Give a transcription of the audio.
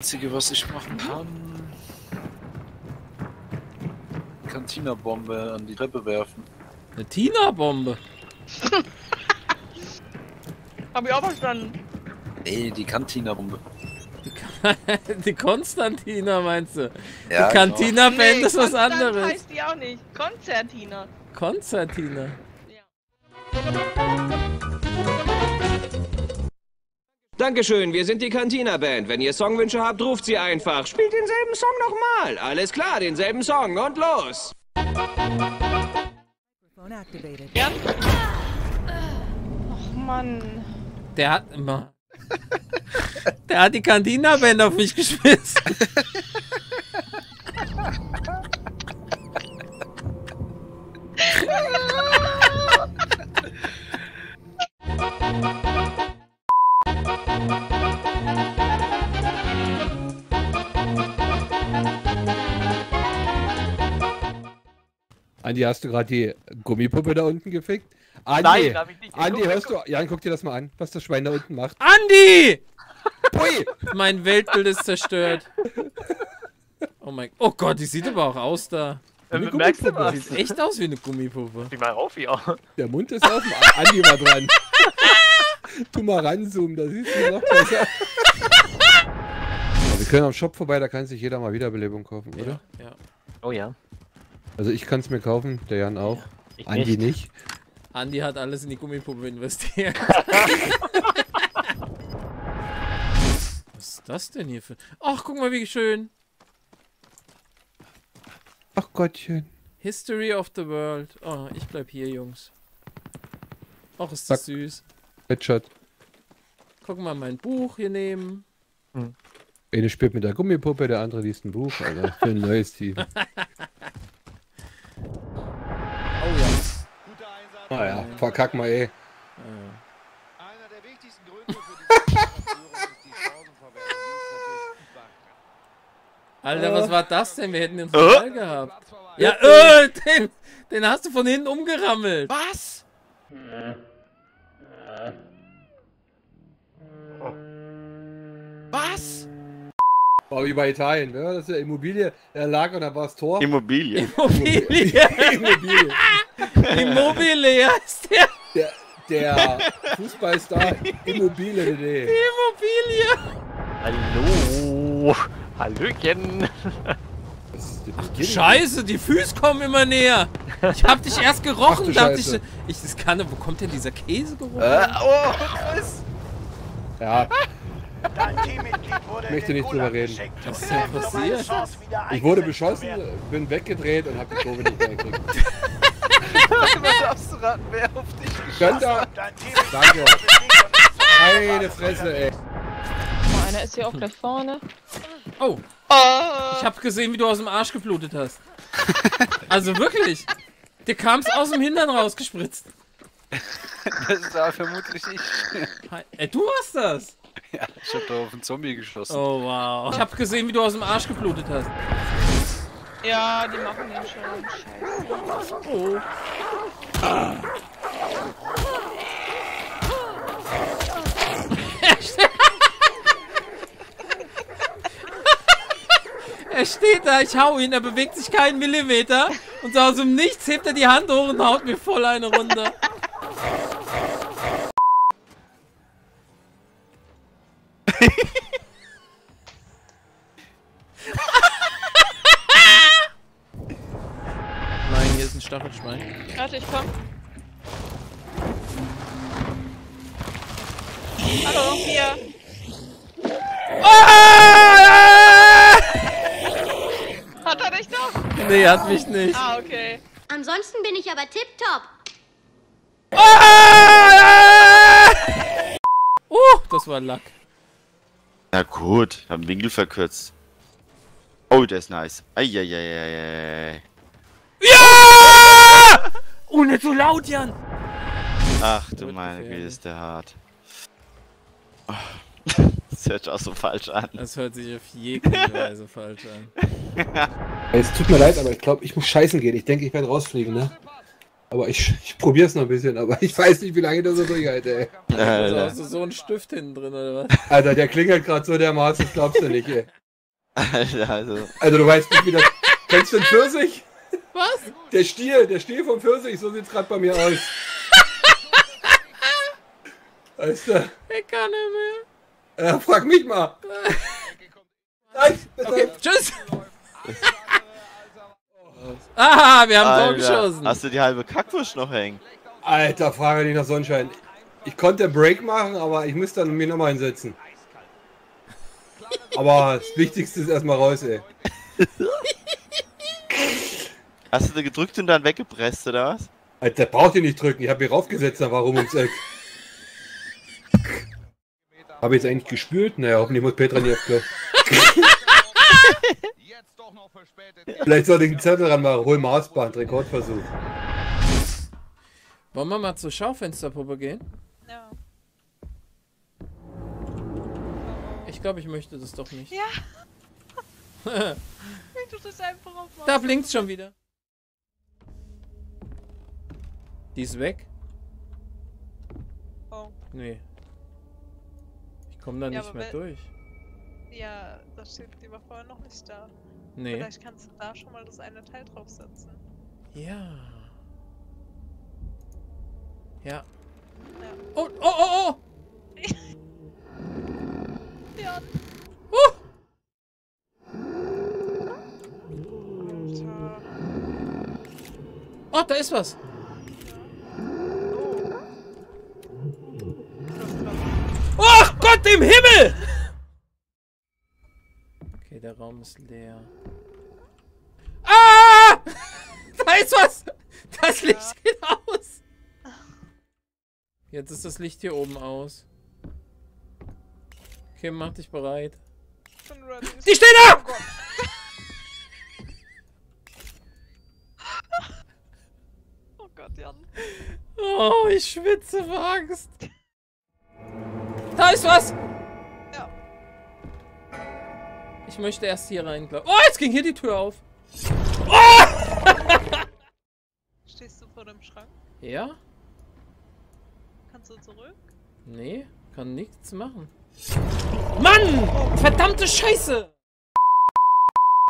Einzige, was ich machen kann. Cantina-Bombe an die Treppe werfen. Eine Tina-Bombe. Hab ich auch verstanden. Nee, die Cantina-Bombe. Die Konstantina meinst du? Ja, die Cantina-Band Nee, ist was Konstant anderes. heißt die auch nicht. Konzertina. Konstantina. Dankeschön, wir sind die Cantina Band. Wenn ihr Songwünsche habt, ruft sie einfach. Spielt denselben Song nochmal. Alles klar, denselben Song und los. Ja. Ach Mann. Der hat immer. Der hat die Cantina-Band auf mich geschmissen. Andi, hast du gerade die Gummipuppe da unten gefickt? Andi, Nein, hab ich nicht. Andi, Guck, hörst du? Jan, guck dir das mal an, was das Schwein da unten macht. Andi! Ui! Mein Weltbild ist zerstört. Oh mein Oh Gott, die sieht aber auch aus da. Äh, Eine merkst du Gummipuppe. was? Sieht echt aus wie eine Gummipuppe. Sieh mal auf, ja. Der Mund ist offen. Andi war dran. tu mal ranzoomen, da siehst du noch besser. Ja, wir können am Shop vorbei, da kann sich jeder mal Wiederbelebung kaufen, oder? Ja. Oh ja. Also ich kann es mir kaufen, der Jan auch. Ich Andi nicht. Andi hat alles in die Gummipuppe investiert. Was ist das denn hier für. Ach, guck mal, wie schön. Ach Gottchen. History of the World. Oh, ich bleib hier, Jungs. Ach, ist das Zack. süß. Headshot. Guck mal, mein Buch hier nehmen. Eine spielt mit der Gummipuppe, der andere liest ein Buch, Alter. Für ein neues Team. Naja, verkack mal eh. Äh, Einer der wichtigsten Gründe für die Alter, was war das denn? Wir hätten den Äh? Ball gehabt. Ja, äh, den, den hast du von hinten umgerammelt. Was? Was? War wie bei Italien, ne? Das ist ja Immobilie, er lag und da war das Tor. Immobilie. Immobilie. Immobilie. Immobilie heißt der. Der, der Fußballstar Immobilie.de. Immobilie. Hallo. Hallöchen. Scheiße, die Füße kommen immer näher. Ich hab dich erst Ach gerochen, du dachte ich, Scheiße. ich. Das kann, wo kommt denn dieser Käsegeruch? Äh, oh, Chris. Ja, Dein Teammitglied wurde Ich möchte nicht drüber reden. Was ist denn passiert? Ich wurde beschossen, bin weggedreht und hab die Kurve nicht mehr gekriegt. Darfst du raten, wer auf dich geschossen Danke. Meine Fresse, ey. Oh, einer ist hier auch gleich vorne. Oh, Oh. ich hab gesehen, wie du aus dem Arsch geblutet hast. Also wirklich. Dir kam's aus dem Hintern rausgespritzt. Das war vermutlich ich. Ey, du warst das. Ja, ich hab da auf einen Zombie geschossen. Oh, wow. Ich hab gesehen, wie du aus dem Arsch geblutet hast. Ja, die machen den schon. Scheiße. Oh. Er steht da, ich hau ihn, er bewegt sich keinen Millimeter und so aus dem Nichts hebt er die Hand hoch und haut mir voll eine runter. Stachelschwein. Warte, ich komm. Hallo, hier. Hat er dich noch? Nee, hat mich nicht. Ah, okay. Ansonsten bin ich aber tipptopp. Uh, das war Lack. Na gut, haben Winkel verkürzt. Oh, der ist nice. Eieieiei. Oh, nicht so laut, Jan. Ach du meine. Güte, ist der hart. Oh. Das hört sich auch so falsch an. Das hört sich auf jegliche Weise falsch an. Es tut mir leid, aber ich glaube, ich muss scheißen gehen. Ich denke, ich werde rausfliegen, ne? Aber ich, ich probiere es noch ein bisschen, aber ich weiß nicht, wie lange das so durchhalte, ey. Also hast du so einen Stift hinten drin, oder was? Alter, der klingelt gerade so dermaßen, das glaubst du nicht, ey. Alter, also. Also du weißt nicht, wie das... Kennst du den Pfirsich? Was? Der Stiel, der Stiel vom Pfirsich, so sieht's gerade bei mir aus. Weißt du? Ich kann nicht mehr. Ja, frag mich mal. Nein, Okay, tschüss. Aha, wir haben Tor Alter, geschossen. hast du die halbe Kackwurst noch hängen? Alter, frage nicht nach Sonnenschein. Ich konnte einen Break machen, aber ich müsste dann mir nochmal hinsetzen. Aber das Wichtigste ist erstmal raus, ey. Hast du die gedrückt und dann weggepresst, oder was? Alter, braucht ihr nicht drücken. Ich habe hier raufgesetzt, dann warum ums Eck. Habe ich jetzt eigentlich gespült? Naja, hoffentlich muss Petra nicht auf Klo. Jetzt doch noch verspätet. Vielleicht sollte ich einen Zettel ranmachen. Hol Maßband, Rekordversuch. Wollen wir mal zur Schaufensterpuppe gehen? Ja. Ich glaube, ich möchte das doch nicht. Ja. Ich tu das einfach auf Da blinkt's schon wieder. Die ist weg? Oh. Nee. Ich komme da Ja, nicht mehr durch. Ja, das steht, die war vorher noch nicht da. Nee. Vielleicht kannst du da schon mal das eine Teil draufsetzen. Ja. Ja. Ja. Oh, oh, oh, oh! Ja. Uh! Alter. Oh, da ist was. Im Himmel! Okay, der Raum ist leer. Ah! Da ist was! Das Licht geht aus! Jetzt ist das Licht hier oben aus. Kim, mach dich bereit. Die stehen da! Oh Gott, Jan. Oh, ich schwitze vor Angst. Da ist was! Ja. Ich möchte erst hier rein, glaub. Oh, jetzt ging hier die Tür auf. Stehst du vor dem Schrank? Ja? Kannst du zurück? Nee, kann nichts machen. Mann! Verdammte Scheiße!